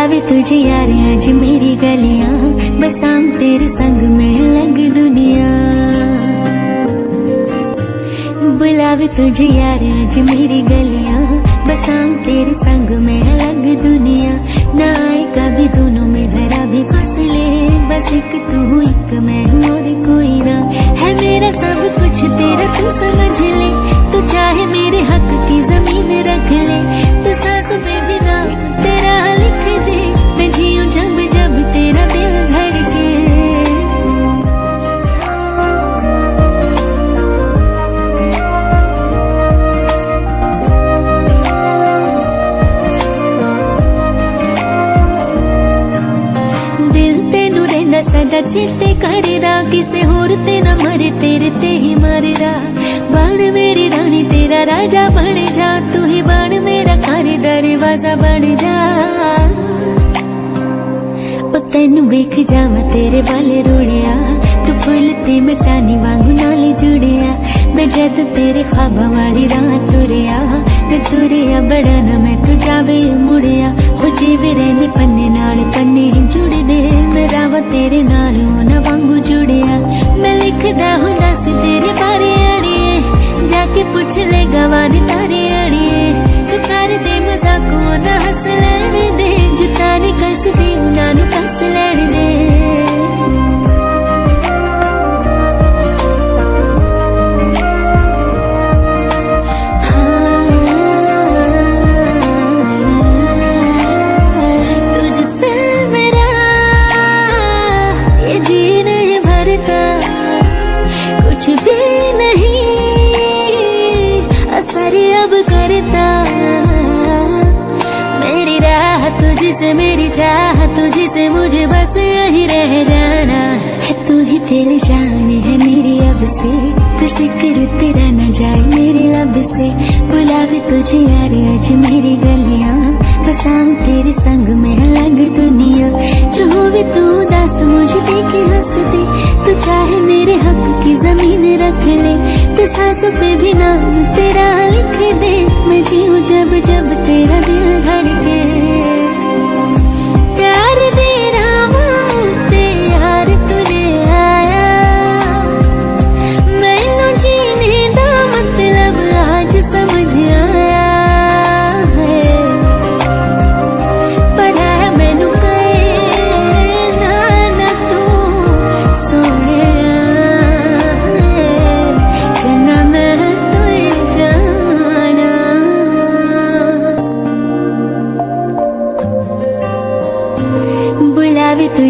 बुलावे तुझे यार आज मेरी गलियाँ, बसाम तेरे संग में लग दुनिया। बुलावे तुझे यार आज मेरी गलियाँ, बसाम तेरे संग में लग दुनिया। ना आए कभी दोनों में जरा भी फासले बस एक तू, एक मैं हूँ और कोई ना। है मेरा सब कुछ, तेरा तू समझ ले, तू चाहे मेरे हक ਸਦਾ ਚੇਤੇ ਕਰਦਾ ਕਿਸੇ ਹੋਰ ਤੇ ਨਾ ਮਰੇ ਤੇਰੇ ਤੇ ਹੀ ਮਰਦਾ ਬਣ ਮੇਰੀ ਰਾਣੀ ਤੇਰਾ ਰਾਜਾ ਬਣ ਜਾ ਤੂੰ ਹੀ ਬਣ ਮੇਰਾ ਘਰ ਦਰਵਾਜ਼ਾ ਬਣ ਜਾ ਉਹ ਤੈਨੂੰ ਵੇਖ ਜਾਵਾਂ ਤੇਰੇ ਵੱਲ ਰੁੜਿਆ ਤੂੰ ਫੁੱਲ ਤੇ ਮਟਾਨੀ ਵਾਂਗੂ ਨਾਲ ਜੁੜਿਆ ਮੈਂ ਜਦ ਤੇਰੇ ਖਾਬਾਂ ਵਾਲੀ ਰਾਹ ਤੁਰਿਆ ਮੈਂ ਤੁਰਿਆ ਬੜਾ ਨਾ ਮੈਂ ਤੂੰ ਜਾਵੇ ਮੁੜਿਆ ਉਹ ਜਿਵੇਂ ਰਹਿੰਦੇ ਪੰਨੇ ਨਾਲ ਪੰਨੇ ਹੀ ਜੁੜਦੇ ਮੇਰਾ ਵਾ ਤੇਰੇ ਨਾਲ ਉਹਨਾਂ ਵਾਂਗੂ ਜੁੜਿਆ ਮੈਂ ਲਿਖਦਾ ਹੁੰਦਾ ਸੀ ਤੇਰੇ ਬਾਰੇ ਅੜੀਏ ਜਾ ਕੇ ਪੁੱਛ ਲੈ ਗਵਾਨ ਤਾਰੇ ਅੜੀਏ ਜੋ ਕਰਦੇ ਮਜ਼ਾਕੋਂ ਨਾ ਹੱਸ ਲੈਣ मेरी राह तुझसे, मेरी मुझे बस यही रह जाना है। तू ही दिल जान है मेरी अब से। ज़िक्र तेरा न जाए, मेरे लब से। बुलावे तुझे यार आज मेरी गलियाँ। बसाऊं तेरे संग में अलग दुनिया। जो भी तू दास मुझे देखे हंस दे। तू चाहे मेरे हक की ज़मीन रख ले। सांसों पे भी नाम तेरा लिख दे। मैं जीऊँ जब जब तेरा दिल धड़के।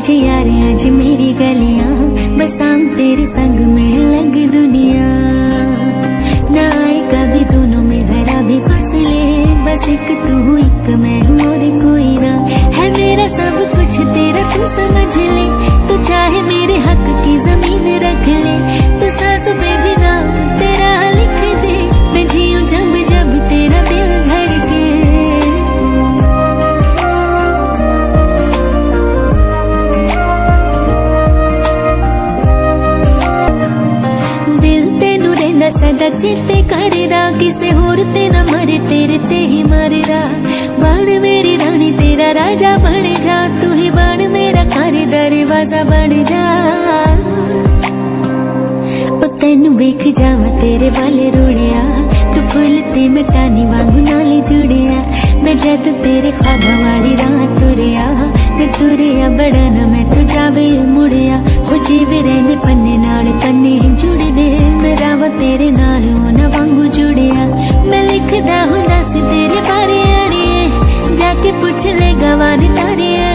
तुझे यार आज मेरी गलियाँ बसाऊं तेरे संग में लग दुनिया। ना आए कभी दोनों में जरा भी फसले, बस एक तू, एक मैं हूँ और कोई ना। है मेरा सब कुछ, तेरा तू समझ ले, तू चाहे मेरे हक की ज़मीन रख ਸਦਾ ਚੇਤੇ ਕਰਦਾ ਕਿਸੇ ਹੋਰ ਤੇ ਨਾ ਮਰੇ ਤੇਰੇ ਤੇ ਹੀ ਮਰਦਾ ਬਣ ਮੇਰੀ ਰਾਣੀ ਤੇਰਾ ਰਾਜਾ ਬਣ ਜਾ ਤੂੰ ਹੀ ਬਣ ਮੇਰਾ ਘਰ ਦਰਵਾਜ਼ਾ ਬਣ ਜਾ ਉਹ ਤੈਨੂੰ ਵੇਖ ਜਾਵਾਂ ਤੇਰੇ ਵੱਲ ਰੁੜਿਆ ਤੂੰ ਫੁੱਲ ਤੇ ਮਟਾਨੀ ਵਾਂਗੂ ਨਾਲ ਜੁੜਿਆ ਮੈਂ ਜਦ ਤੇਰੇ ਖਾਬਾਂ ਵਾਲੀ ਰਾਹ ਤੁਰਿਆ ਮੈਂ ਤੁਰਿਆ ਬੜਾ ਨਾ ਮੈਂ ਤੂੰ ਜਾਵੇ ਮੁੜਿਆ ਉਹ ਜਿਵੇਂ ਰਹਿੰਦੇ ਪੰਨੇ ਨਾਲ ਪੰਨੇ ਹੀ ਜੁੜਦੇ ਮੇਰਾ ਵਾ ਤੇਰੇ ਨਾਲ ਉਹਨਾਂ ਵਾਂਗੂ ਜੁੜਿਆ ਮੈਂ ਲਿਖਦਾ ਹੁੰਦਾ ਸੀ ਤੇਰੇ ਬਾਰੇ ਅੜੀਏ ਜਾ ਕੇ ਪੁੱਛ ਲੈ ਗਵਾਨ ਤਾਰੇ ਅੜੀਏ